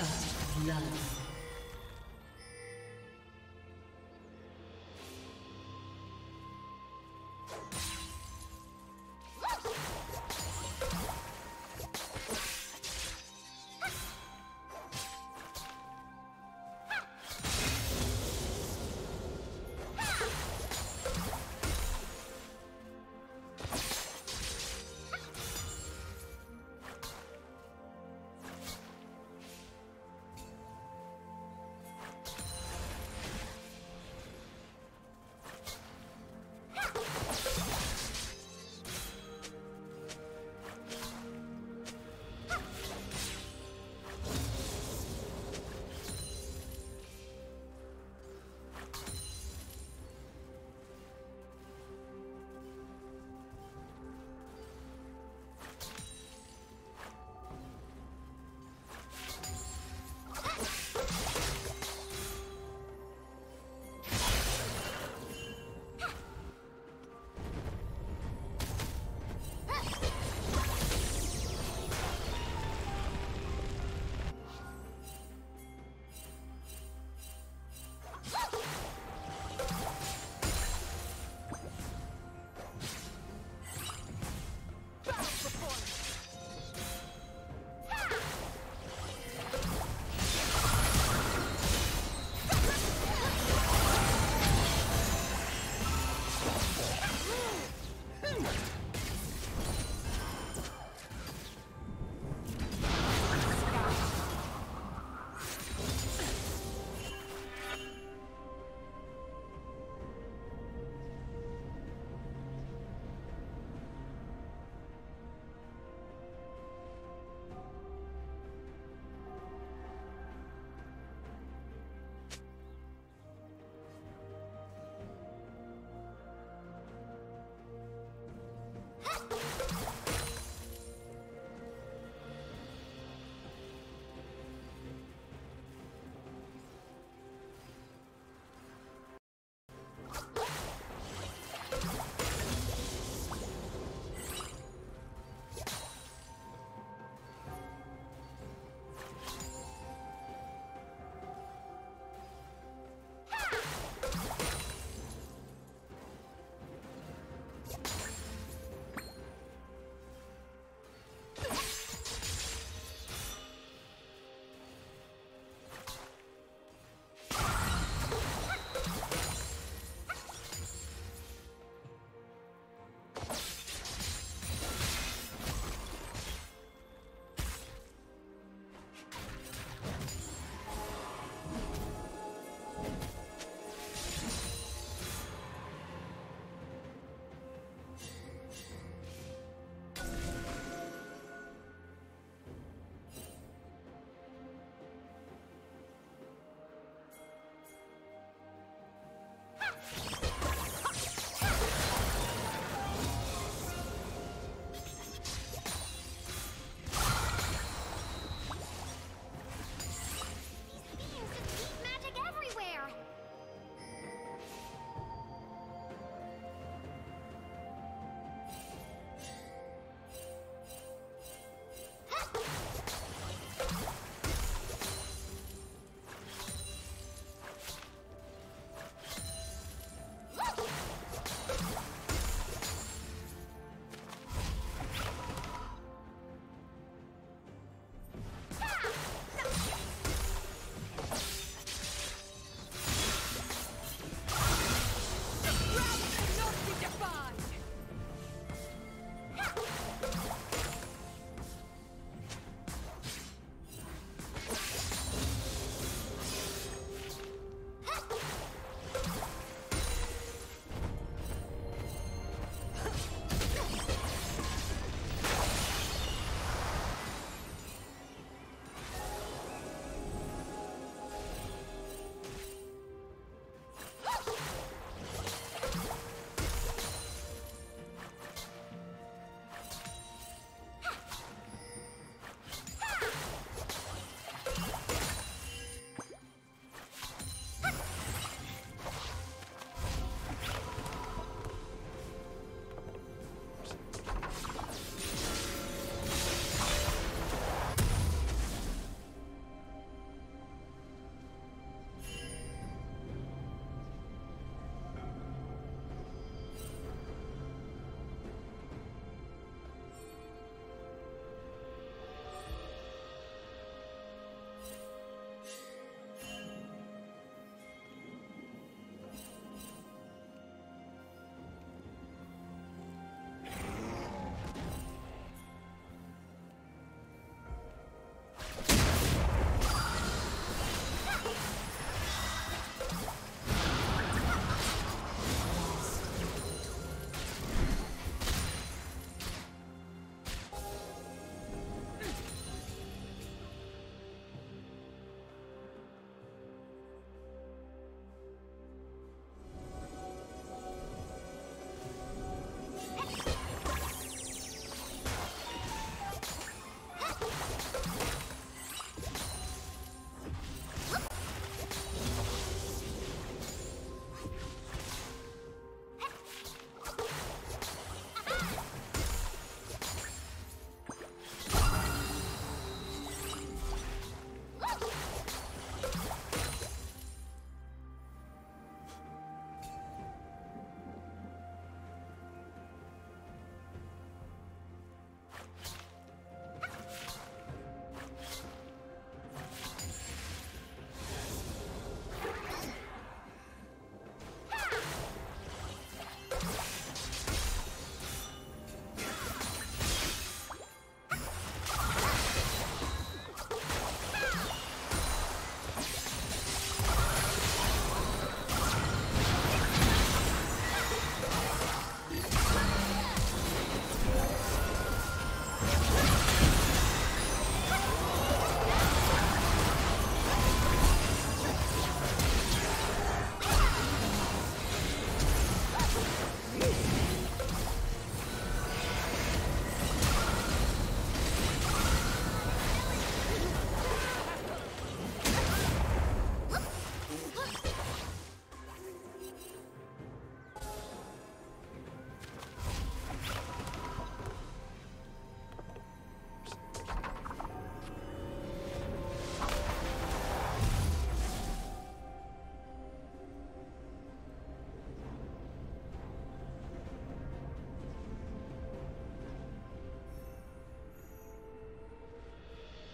First blood.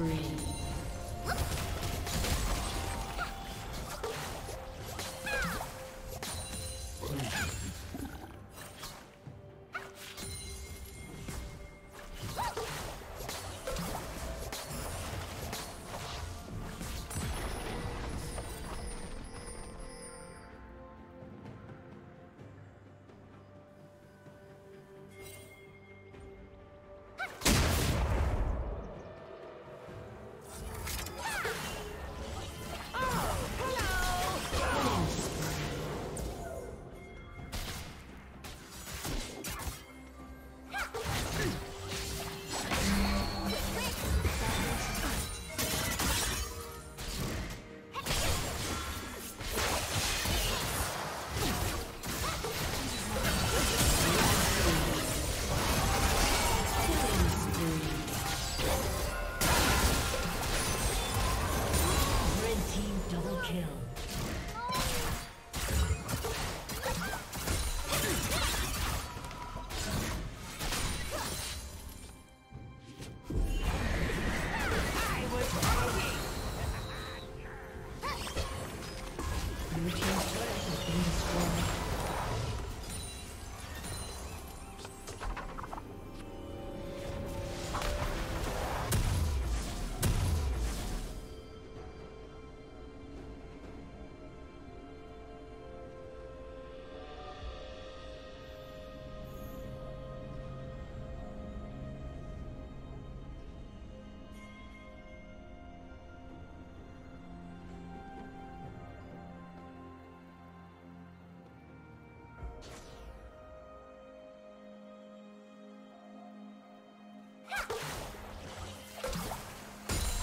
Spree.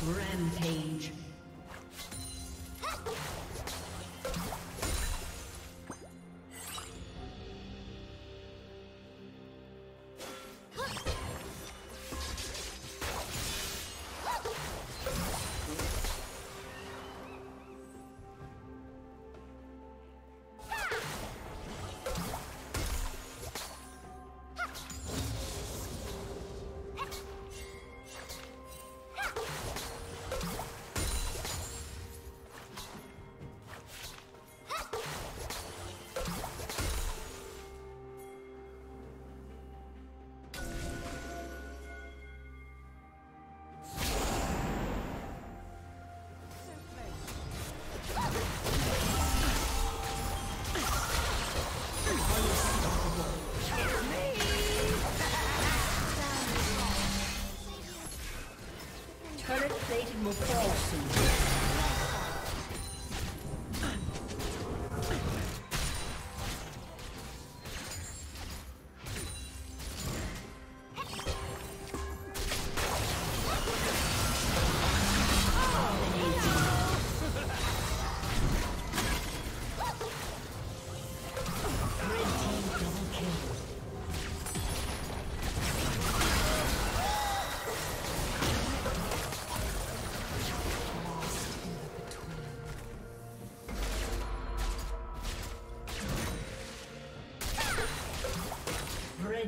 Rampage.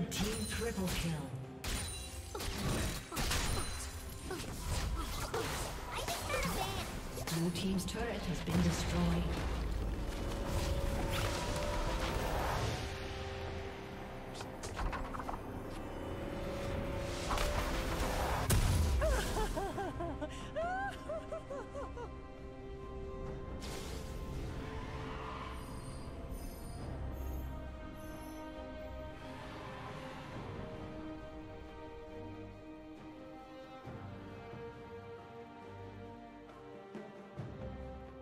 Team triple kill. Blue Team's turret has been destroyed.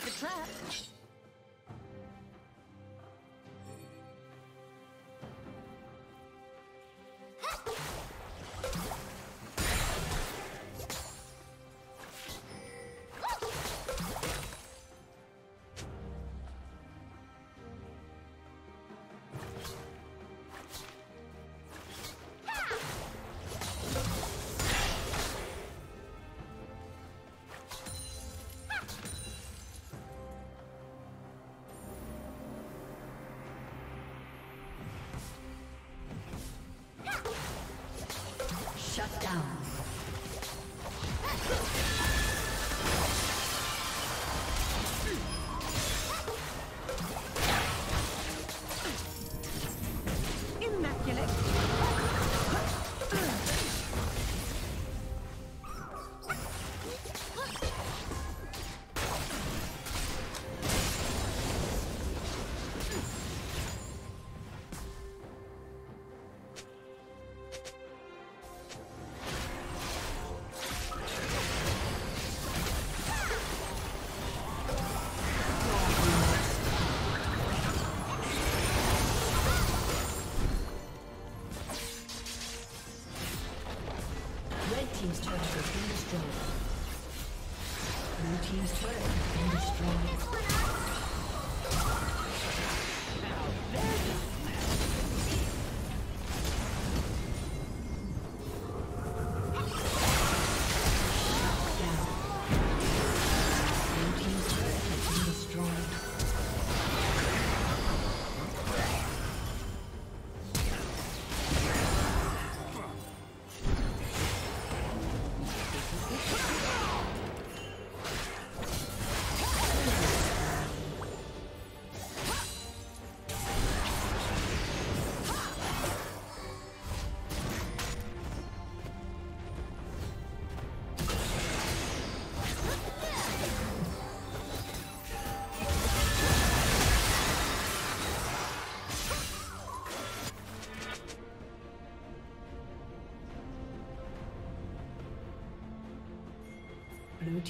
The trap.